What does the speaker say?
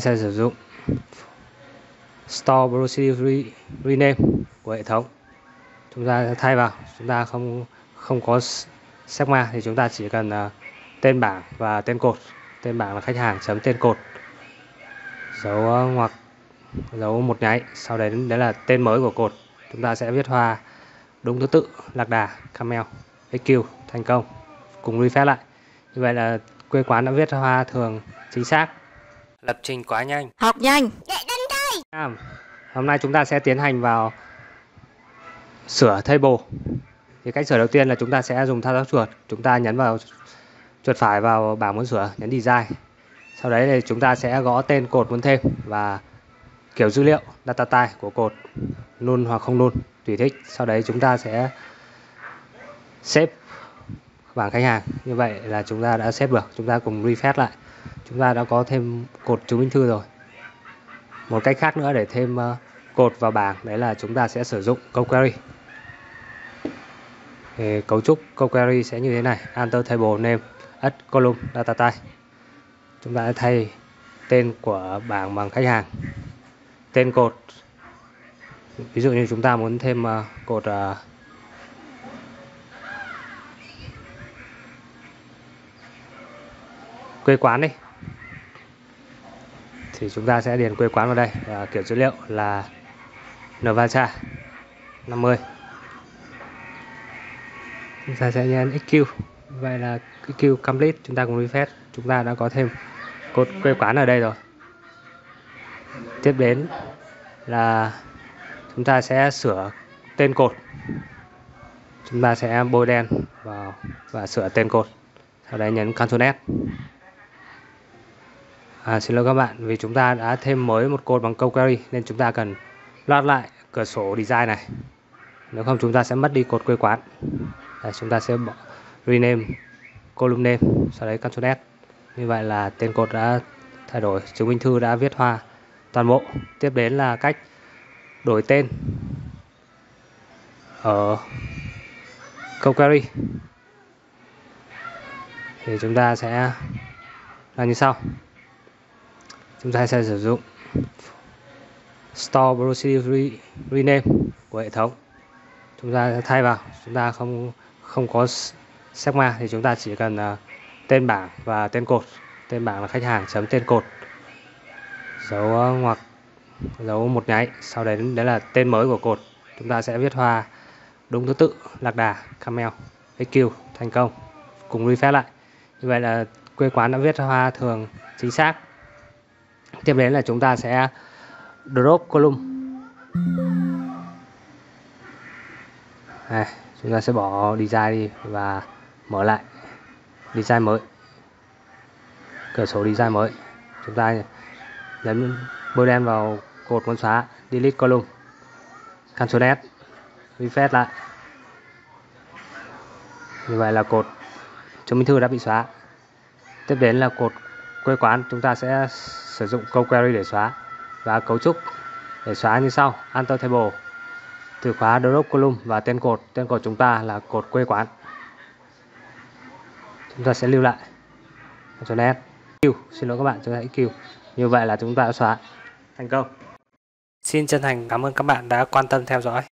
sẽ sử dụng Store Procedure Rename của hệ thống. Chúng ta thay vào chúng ta không không có schema thì chúng ta chỉ cần uh, tên bảng và tên cột tên bảng là khách hàng chấm tên cột dấu uh, ngoặc dấu một nháy sau đấy đấy là tên mới của cột chúng ta sẽ viết hoa đúng thứ tự lạc đà camel xq thành công cùng reset lại. Như vậy là quê quán đã viết hoa thường chính xác lập trình quá nhanh. Học nhanh. À, hôm nay chúng ta sẽ tiến hành vào sửa table. Thì cách sửa đầu tiên là chúng ta sẽ dùng thao tác chuột. Chúng ta nhấn vào chuột phải vào bảng muốn sửa nhấn design. Sau đấy thì chúng ta sẽ gõ tên cột muốn thêm và kiểu dữ liệu data type của cột null hoặc không null tùy thích. Sau đấy chúng ta sẽ xếp bảng khách hàng. Như vậy là chúng ta đã xếp được. Chúng ta cùng refresh lại chúng ta đã có thêm cột chứng minh thư rồi. Một cách khác nữa để thêm ờ, cột vào bảng, đấy là chúng ta sẽ sử dụng câu query. Thì cấu trúc câu query sẽ như thế này. Enter table name add column data type. Chúng ta thay tên của bảng bằng khách hàng. Tên cột. Ví dụ như chúng ta muốn thêm ờ, cột ờ, quê quán đi. Thì chúng ta sẽ điền quê quán vào đây và kiểu dữ liệu là Navacha 50 chúng ta sẽ nhấn XQ vậy là XQ complete, chúng ta cùng refresh. Chúng ta đã có thêm cột quê quán ở đây rồi. Tiếp đến là chúng ta sẽ sửa tên cột. Chúng ta sẽ bôi đen vào và sửa tên cột. Sau đấy nhấn Ctrl S à, xin lỗi các bạn vì chúng ta đã thêm mới một cột bằng câu query nên chúng ta cần loát lại cửa sổ design này. Nếu không chúng ta sẽ mất đi cột quê quán. Đây, chúng ta sẽ bỏ rename column name sau đấy Ctrl S. Như vậy là tên cột đã thay đổi chứng minh thư đã viết hoa. Toàn bộ tiếp đến là cách đổi tên ở câu query. Thì chúng ta sẽ làm như sau chúng ta sẽ sử dụng Store Procedure Rename của hệ thống. Chúng ta thay vào chúng ta không không có schema thì chúng ta chỉ cần uh, tên bảng và tên cột. Tên bảng là khách hàng chấm tên cột. Dấu uh, à, ngoặc dấu một nháy sau đấy đấy là tên mới của cột. Chúng ta sẽ viết hoa đúng thứ tự lạc đà camel xq thành công cùng refresh lại. Như vậy là quê quán đã viết hoa thường chính xác tiếp đến là chúng ta sẽ drop column. Này, chúng ta sẽ bỏ design đi và mở lại design mới. Cửa sổ design mới. Chúng ta nhấn bôi đen vào cột muốn xóa delete column. Ctrl S refresh lại. Như vậy là cột chứng minh thư đã bị xóa. Tiếp đến là cột quê quán, chúng ta sẽ sử dụng câu query để xóa và cấu trúc để xóa như sau. Enter table, từ khóa drop column và tên cột. Tên cột chúng ta là cột quê quán. Chúng ta sẽ lưu lại. Cho net Q. Xin lỗi các bạn, chúng ta hãy Q. Như vậy là chúng ta đã xóa. Thành công. Xin chân thành cảm ơn các bạn đã quan tâm theo dõi.